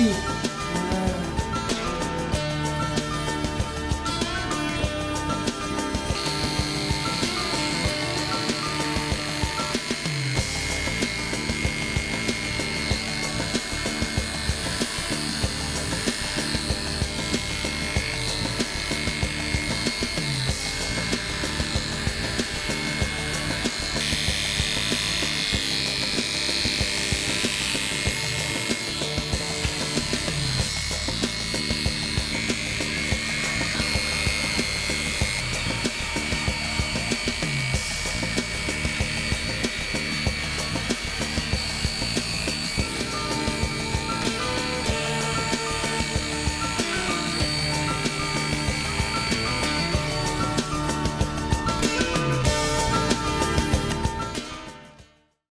feet